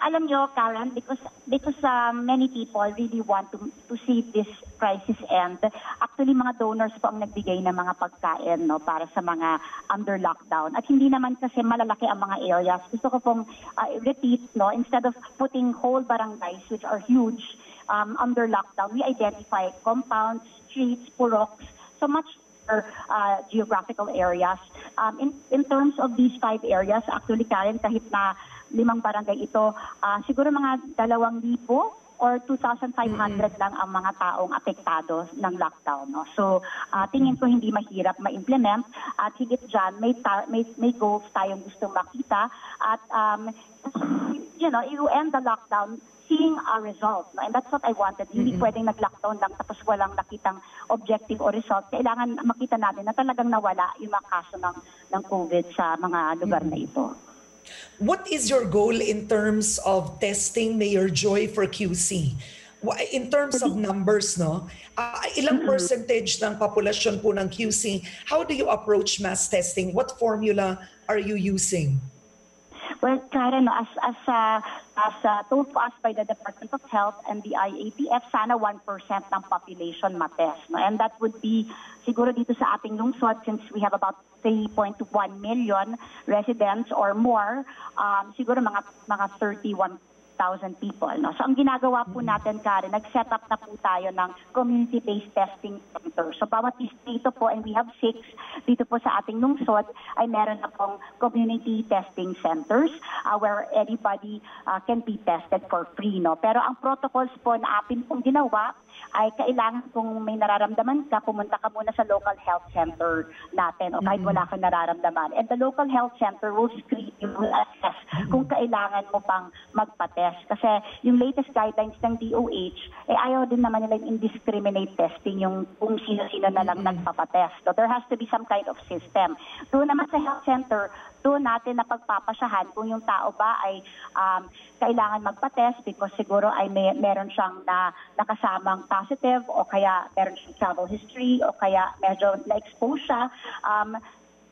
Alam nyo, Karen, because because uh, many people really want to to see this crisis end. Actually, mga donors po ang nagbigay ng mga pagkain no para sa mga under lockdown. At hindi naman kasi malalaki ang mga areas. Gusto ko pong uh, repeat no, instead of putting whole barangays which are huge um, under lockdown, we identify compounds, streets, puroks, so much uh, geographical areas. Um, in, in terms of these five areas, actually, Karen, kahit na limang barangay ito, uh, siguro mga dalawang libo or 2,500 mm-hmm. lang ang mga taong apektado ng lockdown. No? So, uh, tingin ko hindi mahirap ma-implement at higit dyan, may, may, may goals tayong gusto makita at um, you know, you end the lockdown seeing a result. No? And that's what I wanted. Mm-hmm. Hindi pwedeng nag-lockdown lang tapos walang nakitang objective o result. Kailangan makita natin na talagang nawala yung mga kaso ng, ng COVID sa mga lugar mm-hmm. na ito. What is your goal in terms of testing Mayor Joy for QC? In terms of numbers, no? Uh, ilang percentage ng populasyon po ng QC? How do you approach mass testing? What formula are you using? Well, Karen, as, as, uh, as uh, told to us by the Department of Health and the IATF, sana 1% ng population matest. No? And that would be siguro dito sa ating lungsod, since we have about 3.1 million residents or more, um, siguro mga, mga 31 1,000 people. No? So ang ginagawa po natin, Karen, nag-set up na po tayo ng community-based testing center. So bawat dito po, and we have six dito po sa ating lungsod, ay meron na pong community testing centers uh, where anybody uh, can be tested for free. No? Pero ang protocols po na atin pong ginawa ay kailangan kung may nararamdaman ka, pumunta ka muna sa local health center natin o kahit wala kang nararamdaman. And the local health center will screen you, will assess kung kailangan mo pang magpa-test. Kasi yung latest guidelines ng DOH, eh ayaw din naman nila yung indiscriminate testing, yung kung sino-sino na lang nagpapatest. So there has to be some kind of system. Doon naman sa health center, doon natin na pagpapasyahan kung yung tao ba ay um, kailangan magpa-test because siguro ay may, meron siyang na, nakasamang positive o kaya meron siyang travel history o kaya medyo na-expose siya. Um,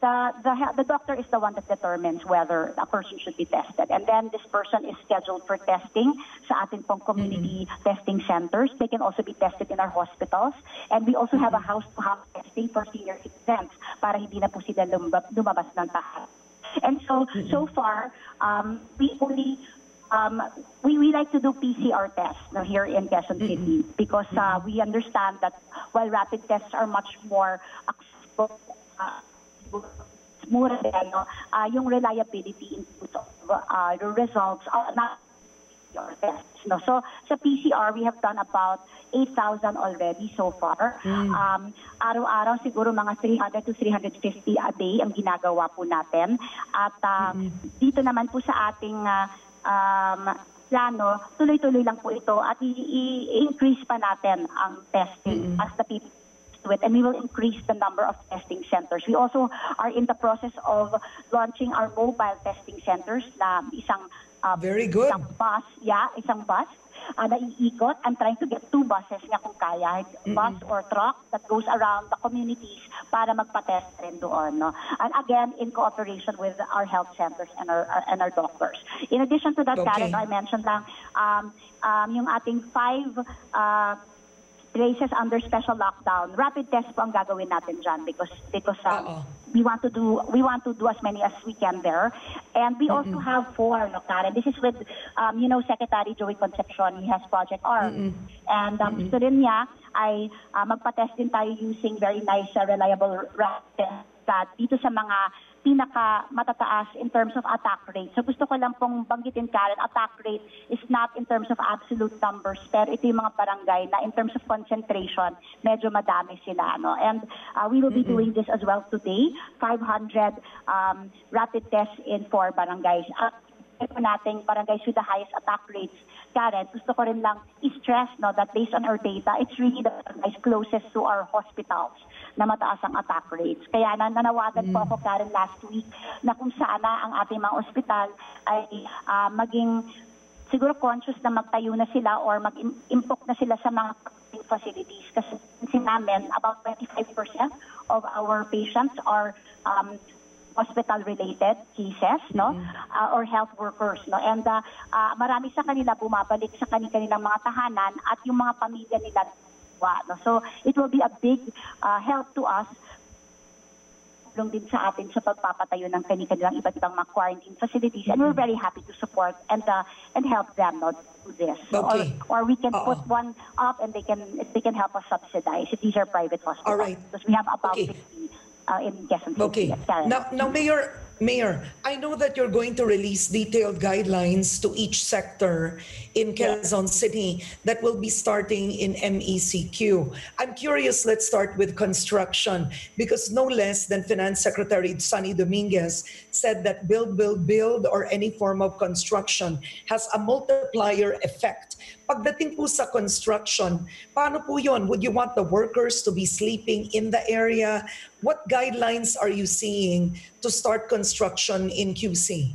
the, the, the doctor is the one that determines whether a person should be tested. And then this person is scheduled for testing sa ating pong community mm-hmm. testing centers. They can also be tested in our hospitals. And we also have a house-to-house testing for senior citizens para hindi na po sila lumabas ng tahanan. And so, so far, um, we only um, we, we like to do PCR tests no, here in Quezon City because uh, we understand that while rapid tests are much more accessible, uh, din, no, uh, yung reliability in terms of uh, the results are not PCR tests. No? So sa PCR, we have done about 8,000 already so far. Mm. Um, araw-araw siguro mga 300 to 350 a day ang ginagawa po natin. At uh, mm. dito naman po sa ating uh, um, plano, tuloy-tuloy lang po ito at i-increase pa natin ang testing mm. as the people to it and we will increase the number of testing centers. We also are in the process of launching our mobile testing centers na isang uh, Very good. isang bus, yeah, isang bus uh, naiikot. I'm trying to get two buses nga kung kaya, mm-hmm. bus or truck that goes around the communities para magpa-test rin doon. No? And again, in cooperation with our health centers and our, uh, and our doctors. In addition to that, okay. Karen, I mentioned lang, um, um, yung ating five uh, places under special lockdown, rapid test po ang gagawin natin dyan because, because um, we want to do we want to do as many as we can there. And we mm-hmm. also have four, no, Karen. This is with, um, you know, Secretary Joey Concepcion. He has Project ARM. Mm-hmm. And um, mm-hmm. gusto rin niya ay uh, magpa-test din tayo using very nice, uh, reliable rapid test dito sa mga pinaka matataas in terms of attack rate. So gusto ko lang pong banggitin, Karen, attack rate is not in terms of absolute numbers, pero ito yung mga barangay na in terms of concentration, medyo madami sila. No? And uh, we will be mm-hmm. doing this as well today, 500 um, rapid tests in four barangays. At ito nating barangays with the highest attack rates Karen, gusto ko rin lang i-stress no, that based on our data, it's really the barangays closest to our hospitals na mataas ang attack rates. Kaya na, nanawagan mm. po ako, Karen, last week na kung sana ang ating mga ospital ay uh, maging siguro conscious na magtayo na sila or mag-impok na sila sa mga facilities. Kasi namin, about 25% of our patients are um, hospital-related cases, no, uh, or health workers, no, and uh, uh, marami sa kanila bumabalik sa kanilang mga tahanan at yung mga pamilya nila no. So it will be a big uh, help to us tulong din sa atin sa pagpapatayo ng kanilang iba't ibang mga quarantine facilities and we're very happy to support and uh, and help them no, do this. Okay. Or, or we can Oo. put one up and they can they can help us subsidize if these are private hospitals. All right. Because we have about Okay. 50 uh, in Quezon City. Okay. Now, now, Mayor, Mayor, I know that you're going to release detailed guidelines to each sector in Quezon City that will be starting in MECQ. I'm curious, let's start with construction because no less than Finance Secretary Sunny Dominguez said that build, build, build or any form of construction has a multiplier effect. Pagdating po sa construction, paano po yon? Would you want the workers to be sleeping in the area? What guidelines are you seeing to start construction in QC?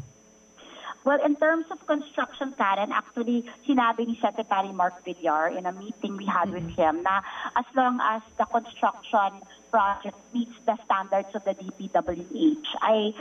Well, in terms of construction, Karen, actually, sinabi ni Secretary Mark Villar in a meeting we had with him na as long as the construction project meets the standards of the DPWH, ay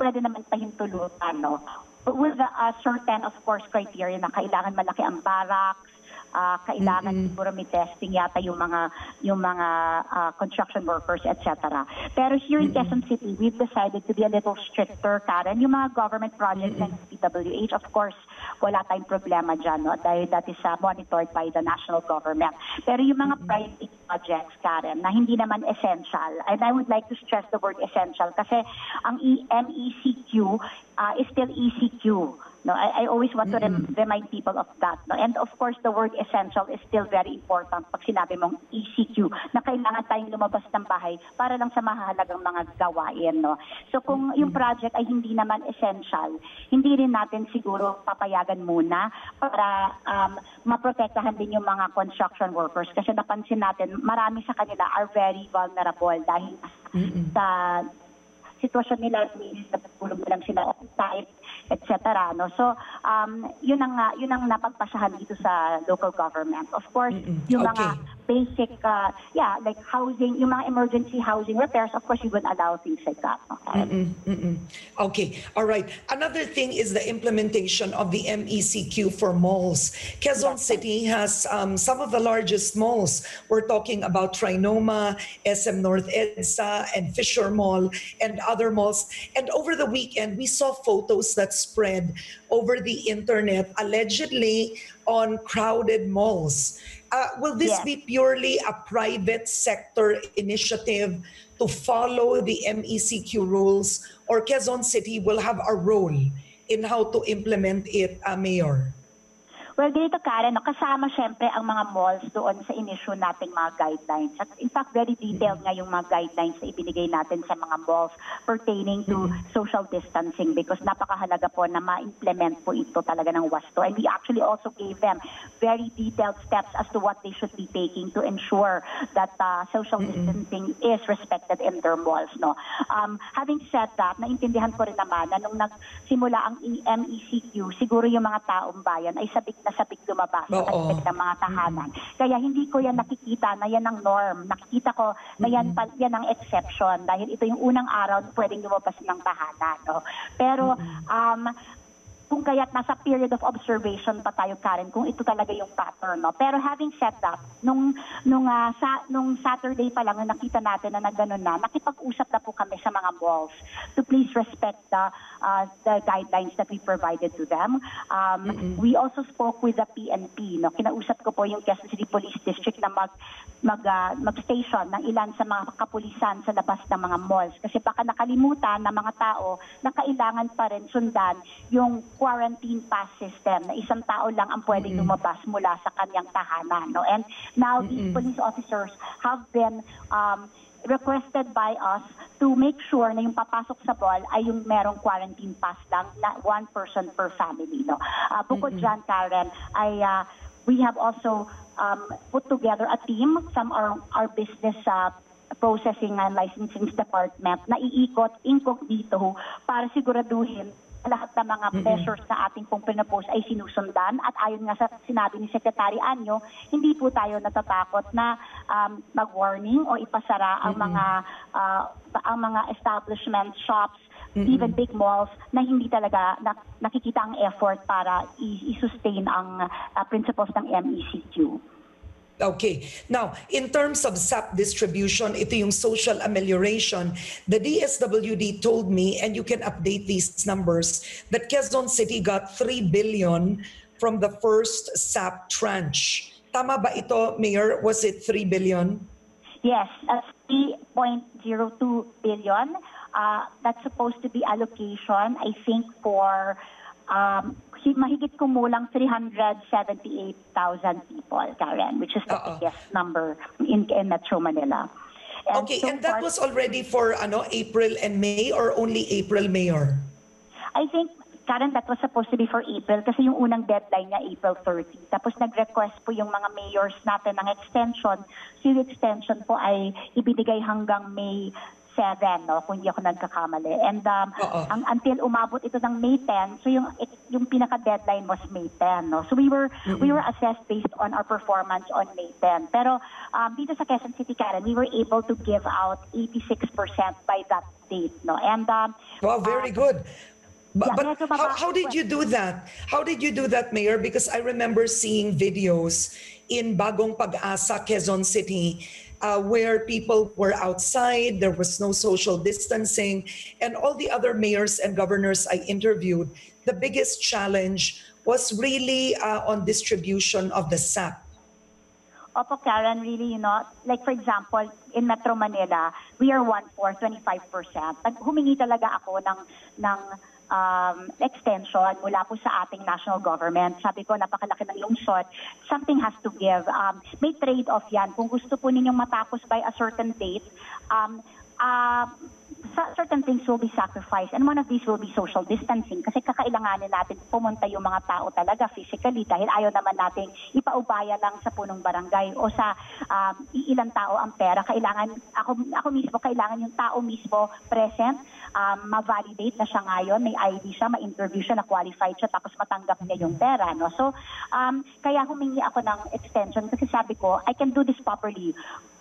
pwede naman pahintulutan, no? With a, a certain, of course, criteria na kailangan malaki ang barracks, ah, kailangan siguro may testing yata yung mga yung mga ah, construction workers etc. Pero here in Quezon City, we've decided to be a little stricter, Karen. Yung mga government projects ng PWH, of course, wala tayong problema dyan, no? dahil that is ah, monitored by the national government. Pero yung mga private projects, Karen, na hindi naman essential, and I would like to stress the word essential kasi ang E- MECQ ah, is still ECQ. No, I, I always want to rem- remind people of that. No? And of course, the word essential is still very important pag sinabi mong ECQ na kailangan tayong lumabas ng bahay para lang sa mahalagang mga gawain. No? So kung yung project ay hindi naman essential, hindi rin natin siguro papayagan muna para um, maprotektahan din yung mga construction workers kasi napansin natin marami sa kanila are very vulnerable dahil sa sitwasyon nila, natutulog na lang sila time, etc. No? So, um, yun ang, uh, yun ang napagpasahan dito sa local government. Of course, Mm-mm. yung mga Okay. basic, uh, yeah, like housing, yung mga emergency housing repairs, of course, you would allow things like that. Okay? Mm-mm. Okay, all right. Another thing is the implementation of the MECQ for malls. Quezon City has um, some of the largest malls. We're talking about Trinoma, SM North EDSA, and Fisher Mall, and other malls. And over the weekend, we saw photos that spread over the internet, allegedly on crowded malls. Uh, will this Yes. be purely a private sector initiative to follow the MECQ rules, or Quezon City will have a role in how to implement it, uh, Mayor? Well, ganito Karen, no, kasama syempre ang mga malls doon sa inisyu nating mga guidelines. At in fact, very detailed nga yung mga guidelines na ibinigay natin sa mga malls pertaining to social distancing because napakahalaga po na ma-implement po ito talaga ng WASTO. And we actually also gave them very detailed steps as to what they should be taking to ensure that uh, social distancing is respected in their malls. No? Um, having said that, naintindihan ko rin naman na nung nagsimula ang E- MECQ, siguro yung mga taong bayan ay sabik na sabik lumabas sa Oo. kanilang mga tahanan. Kaya hindi ko yan nakikita na yan ang norm. Nakikita ko na yan, pa, yan ang exception dahil ito yung unang araw na pwedeng lumabas ng tahanan. No? Pero um, kung kaya't nasa period of observation pa tayo, Karen, kung ito talaga yung pattern. No? Pero having said that, nung, nung, ah, sa, nung Saturday pa lang, nung nakita natin na nagganon na, nakipag-usap na po kami sa mga malls to please respect the, ah, the guidelines that we provided to them. Um, We also spoke with the PNP. No? Kinausap ko po yung Quezon City Police District na mag, mag, ah, mag-station ng ilan sa mga kapulisan sa labas ng mga malls. Kasi baka nakalimutan ng mga tao na kailangan pa rin sundan yung quarantine pass system na isang tao lang ang pwedeng lumabas mula sa kanyang tahanan. No? And now these police officers have been um, requested by us to make sure na yung papasok sa mall ay yung merong quarantine pass lang na one person per family. No? Uh, bukod dyan, Karen, ay uh, we have also um, put together a team from our, our business uh, processing and licensing department na iikot incognito para siguraduhin lahat ng mga measures na ating pong pinapose ay sinusundan at ayon nga sa sinabi ni Secretary Anyo, hindi po tayo natatakot na um, mag-warning o ipasara ang mga ah, ang mga establishment shops even big malls na hindi talaga na, nakikita ang effort para i-sustain ang ah, principles ng MECQ. Okay. Now, in terms of SAP distribution, ito yung social amelioration. The DSWD told me, and you can update these numbers, that Quezon City got 3 billion from the first SAP tranche. Tama ba ito, Mayor? Was it 3 billion? Yes, that's 3.02 billion. Uh, that's supposed to be allocation, I think, for um, hi- mahigit kumulang 378,000 people, Karen, which is the Oo. biggest number in, in Metro Manila. And Okay, so and that far- was already for ano April and May or only April, Mayor? I think, Karen, that was supposed to be for April kasi yung unang deadline niya April 30. Tapos nag-request po yung mga mayors natin ng extension. So yung extension po ay ibinigay hanggang May 7, no, kung hindi ako nagkakamali. And um, Oo. ang, until umabot ito ng May 10, so yung yung pinaka-deadline was May 10. No? So we were we were assessed based on our performance on May 10. Pero um, dito sa Quezon City, Karen, we were able to give out 86% by that date. No? And um, Wow, very um, good. But, yeah, but how, how did you do that? How did you do that, Mayor? Because I remember seeing videos in Bagong Pag-asa, Quezon City, uh, where people were outside, there was no social distancing, and all the other mayors and governors I interviewed, the biggest challenge was really uh, on distribution of the SAP. Opo, Karen, really, you know, like for example, in Metro Manila, we are one-fourth, 25%. Nag humingi talaga ako ng, ng um, extension mula po sa ating national government. Sabi ko, napakalaki ng lungsod. Something has to give. Um, may trade-off yan. Kung gusto po ninyong matapos by a certain date, um, uh, certain things will be sacrificed and one of these will be social distancing kasi kakailanganin natin pumunta yung mga tao talaga physically dahil ayaw naman nating ipaubaya lang sa punong barangay o sa um, iilang tao ang pera. Kailangan, ako, ako mismo, kailangan yung tao mismo present, um, ma-validate na siya ngayon, may ID siya, ma-interview siya, na-qualified siya, tapos matanggap niya yung pera. No? So, um, kaya humingi ako ng extension kasi sabi ko, I can do this properly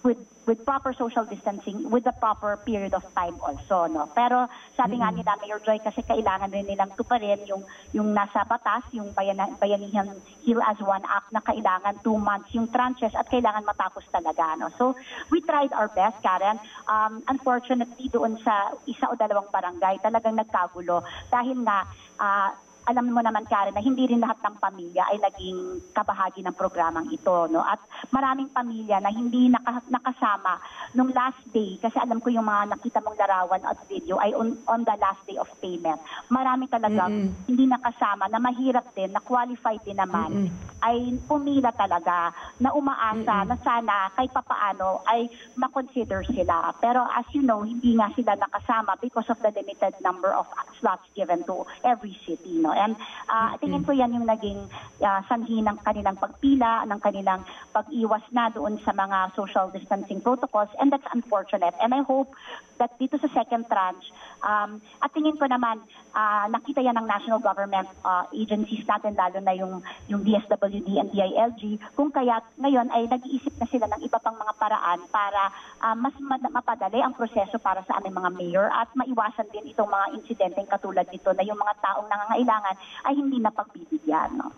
with with proper social distancing with the proper period of time also no? Pero sabi nga nila Mayor Joy kasi kailangan rin nilang tuparin yung yung nasa batas yung bayana, bayanihan Heal as One Act na kailangan two months yung tranches at kailangan matapos talaga no? So we tried our best Karen. Um, unfortunately doon sa isa o dalawang barangay talagang nagkagulo. Dahil nga ah, alam mo naman Karen na hindi rin lahat ng pamilya ay naging kabahagi ng programang ito no? At maraming pamilya na hindi naka, nakasama nung last day kasi alam ko yung mga nakita mong larawan at video ay on, on the last day of payment. Marami talaga hindi nakasama na mahirap din na qualified din naman ay pumila talaga na umaasa na sana kahit papaano ay makonsider sila. Pero as you know hindi nga sila nakasama because of the limited number of slots given to every city no and uh, tingin ko yan yung naging uh, sanhi ng kanilang pagpila ng kanilang pag-iwas na doon sa mga social distancing protocols and that's unfortunate. And I hope that dito sa second tranche um, at tingin ko naman uh, nakita yan ng national government uh, agencies natin lalo na yung yung DSWD and DILG kung kaya ngayon ay nag-iisip na sila ng iba pang mga paraan para uh, mas ma- mapadali ang proseso para sa aming mga mayor at maiwasan din itong mga insidenteng katulad nito na yung mga taong nangangailangan ay hindi napagbibigyan no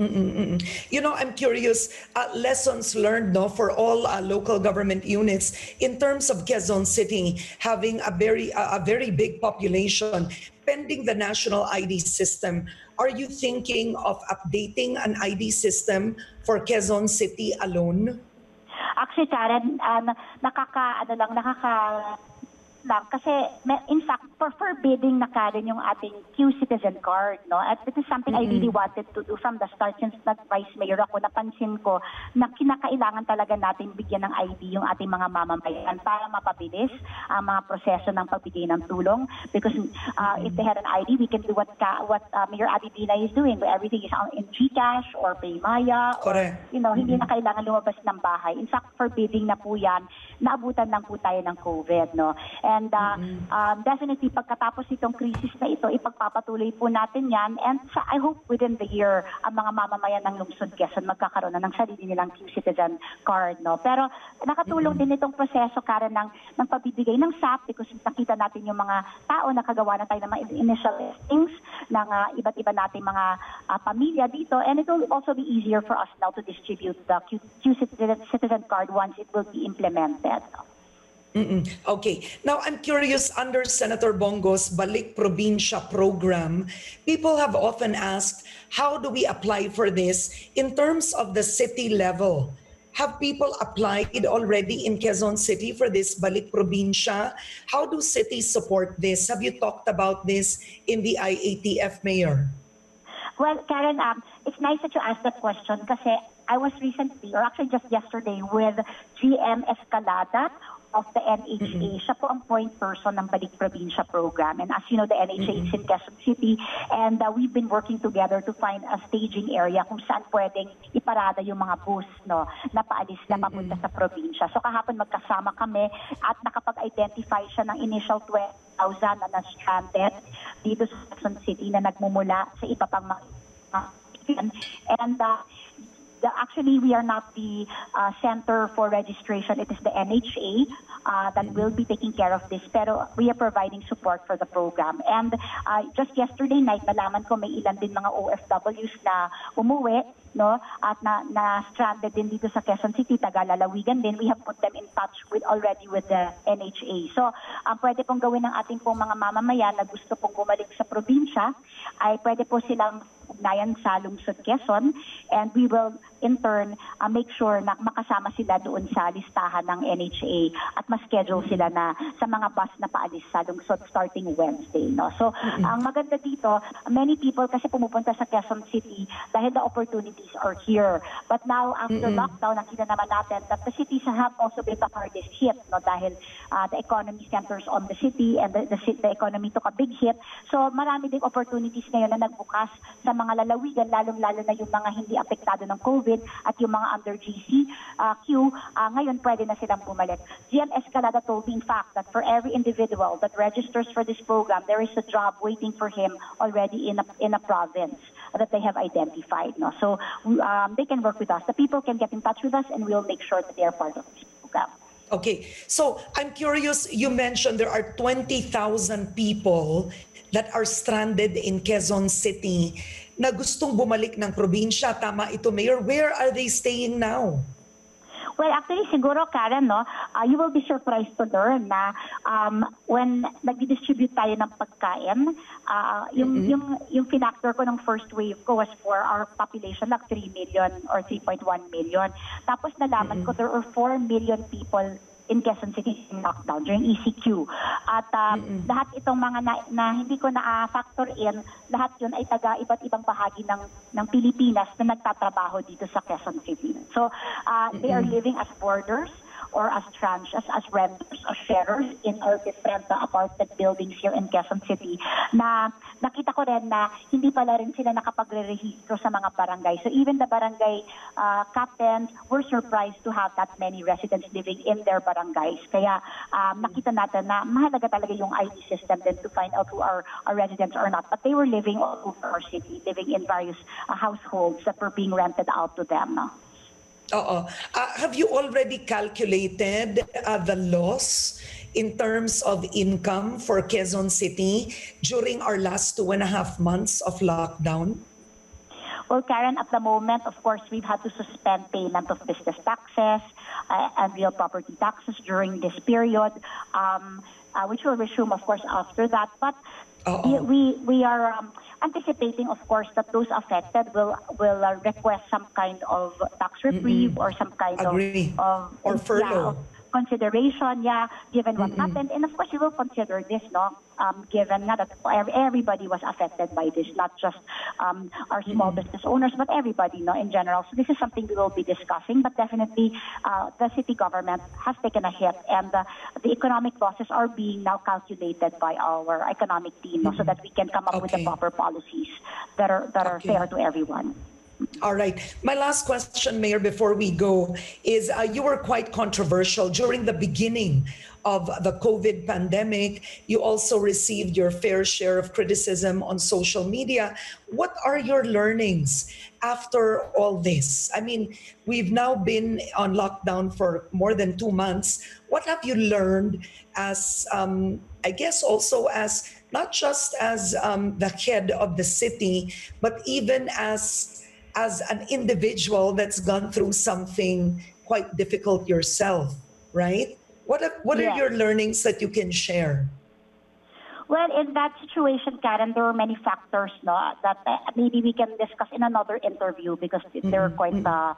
Mm-mm-mm. You know, I'm curious, uh, lessons learned no, for all uh, local government units in terms of Quezon City having a very, uh, a very big population pending the national ID system. Are you thinking of updating an ID system for Quezon City alone? Actually, Karen, na- nakaka, ano lang, nakaka lang. Kasi may- in fact for forbidding na Karen yung ating Q citizen card no? At this is something I really wanted to do from the start since nag vice mayor ako. Napansin ko na kinakailangan talaga natin bigyan ng ID yung ating mga mamamayan para mapabilis ang mga proseso ng pagbigay ng tulong. Because uh, if they had an ID we can do what ka, what uh, Mayor Dina is doing where everything is on in GCash or Paymaya or you know, hindi na kailangan lumabas ng bahay. In fact, forbidding na po yan. Naabutan lang po tayo ng COVID, no? And uh, um, definitely pagkatapos itong crisis na ito, ipagpapatuloy po natin yan. And sa, I hope within the year, ang mga mamamayan ng Lungsod Quezon magkakaroon na ng sarili nilang Q-Citizen card. No? Pero nakatulong din itong proseso, Karen, ng, ng pabibigay ng SAP because nakita natin yung mga tao na kagawa na tayo ng mga initial listings ng uh, iba't iba nating mga uh, pamilya dito. And it will also be easier for us now to distribute the Q- Q-Citizen card once it will be implemented. Mm-mm. Okay. Now, I'm curious, under Senator Bongo's Balik Probinsya program, people have often asked, how do we apply for this in terms of the city level? Have people applied already in Quezon City for this Balik Probinsya? How do cities support this? Have you talked about this in the IATF, Mayor? Well, Karen, um, it's nice that you asked that question because I was recently, or actually just yesterday, with GM Escalada of the NHA. Siya po ang point person ng Balik Probinsya program. And as you know, the NHA is in Quezon City and uh, we've been working together to find a staging area kung saan pwedeng iparada yung mga bus no, na paalis na papunta sa probinsya. So kahapon magkasama kami at nakapag-identify siya ng initial 12,000 na na-stranded dito sa Quezon City na nagmumula sa iba pang mga and uh, the, actually we are not the uh, center for registration. It is the NHA uh, that will be taking care of this. Pero we are providing support for the program. And uh, just yesterday night, nalaman ko may ilan din mga OFWs na umuwi no at na, na stranded din dito sa Quezon City taga-lalawigan din we have put them in touch with already with the NHA so ang pwede pong gawin ng ating pong mga mamamayan na gusto pong bumalik sa probinsya ay pwede po silang ugnayan sa lungsod Quezon. And we will in turn uh, make sure na makasama sila doon sa listahan ng NHA at ma-schedule sila na sa mga bus na paalis sa lungsod starting Wednesday no? So ang maganda dito many people kasi pumupunta sa Quezon City dahil the opportunities are here. But now after lockdown nakita naman natin that the cities have also been the hardest hit no? Dahil uh, the economy centers on the city and the, the, the economy took a big hit. So marami ding opportunities ngayon na nagbukas sa mga lalawigan, lalong-lalo na yung mga hindi apektado ng COVID at yung mga under GC uh, Q, uh, ngayon pwede na silang bumalik. GM Escalada told me in fact that for every individual that registers for this program, there is a job waiting for him already in a, in a province that they have identified. No? So um, they can work with us. The people can get in touch with us and we'll make sure that they are part of this program. Okay, so I'm curious, you mentioned there are 20,000 people that are stranded in Quezon City na gustong bumalik ng probinsya. Tama ito, Mayor. Where are they staying now? Well, actually, siguro, Karen, no, uh, you will be surprised to learn na um, when nag-distribute tayo ng pagkain, uh, yung, yung, yung finactor ko ng first wave ko was for our population, like 3 million or 3.1 million. Tapos nalaman ko there are 4 million people in Quezon City in lockdown during ECQ. At uh, lahat itong mga na, na hindi ko na-factor in, lahat yun ay taga iba't ibang bahagi ng, ng Pilipinas na nagtatrabaho dito sa Quezon City. So, uh, they are living as boarders or as tranches, as renters or sharers in our different uh, apartment buildings here in Quezon City na nakita ko rin na hindi pala rin sila nakapagre-rehistro sa mga barangay. So even the barangay uh, captains were surprised to have that many residents living in their barangays. Kaya um, nakita natin na mahalaga talaga yung ID system then to find out who are our residents or not. But they were living all over our city, living in various uh, households that were being rented out to them. Uh, have you already calculated uh, the loss in terms of income for Quezon City during our last two and a half months of lockdown? Well, Karen, at the moment, of course, we've had to suspend payment of business taxes uh, and real property taxes during this period, um, uh, which will resume, of course, after that. But we, we, we are um, anticipating, of course, that those affected will will uh, request some kind of tax reprieve or some kind Agree. of, of Or yeah, furlough. of consideration, yeah, given what happened. And of course, we will consider this, no, um, given nga that everybody was affected by this, not just um, our small business owners, but everybody, no, in general. So this is something we will be discussing, but definitely uh, the city government has taken a hit, and uh, the economic losses are being now calculated by our economic team, no, so that we can come up with the proper policies that are that are fair to everyone. All right. My last question, Mayor, before we go, is uh, you were quite controversial during the beginning of the COVID pandemic. You also received your fair share of criticism on social media. What are your learnings after all this? I mean, we've now been on lockdown for more than two months. What have you learned as, um, I guess, also as not just as um, the head of the city, but even as as an individual that's gone through something quite difficult yourself, right? What are, what are Yes. your learnings that you can share? Well, in that situation, Karen, there are many factors no, that uh, maybe we can discuss in another interview because they're quite. Uh,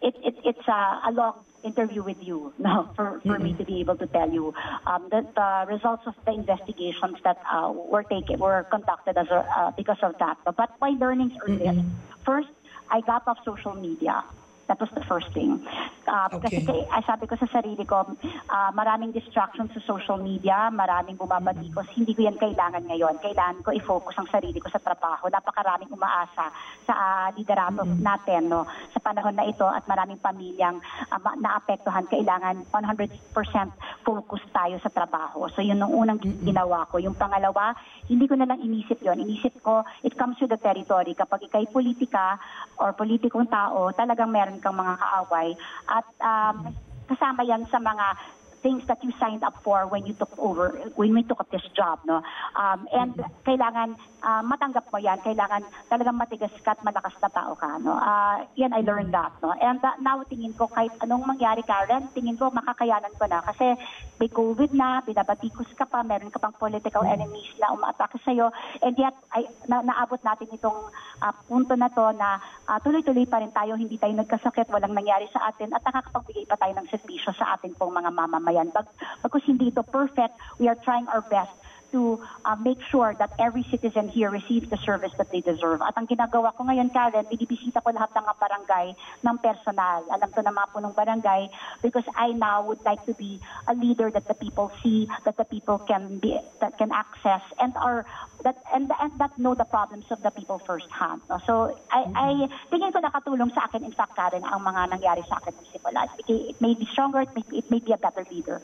it, it, it's a, a long interview with you no, for, for me to be able to tell you um, the, the results of the investigations that uh, were taken were conducted as a, uh, because of that. But my learnings are this: first, I got off social media. That was the first thing. Uh, Okay. Kasi ay sabi ko sa sarili ko, ah, maraming distractions sa social media, maraming bumabatikos. Hindi ko yan kailangan ngayon. Kailangan ko i-focus ang sarili ko sa trabaho. Napakaraming umaasa sa ah, liderato natin no, sa panahon na ito at maraming pamilyang ma- naapektuhan. Kailangan 100% focus tayo sa trabaho. So yun yung unang ginawa ko. Yung pangalawa, hindi ko na lang inisip yon. Inisip ko, it comes with the territory. Kapag ikay politika or politikong tao, talagang meron kang mga kaaway. At um, kasama yan sa mga things that you signed up for when you took over, when we took up this job, no? Um, and kailangan ah, matanggap mo yan. Kailangan talagang matigas ka at malakas na tao ka, no? Ah, yan, I learned that, no? And ah, now, tingin ko, kahit anong mangyari, Karen, tingin ko, makakayanan ko na. Kasi may COVID na, binabatikos ka pa, meron ka pang political enemies na umaatake sa'yo. And yet, ay, na, naabot natin itong ah, punto na to na ah, tuloy-tuloy pa rin tayo, hindi tayo nagkasakit, walang nangyari sa atin, at nakakapagbigay pa tayo ng servisyo sa atin pong mga mamamayan. Bag, bagkus hindi ito perfect, we are trying our best to uh, make sure that every citizen here receives the service that they deserve. At ang ginagawa ko ngayon, Karen, binibisita ko lahat ng barangay ng personal. Alam ko na mga punong barangay because I now would like to be a leader that the people see, that the people can be, that can access, and are that and, and that know the problems of the people firsthand. No? So I, I tingin ko nakatulong sa akin, in fact, Karen, ang mga nangyari sa akin ng simula. It, it may be stronger, it may, it may be a better leader.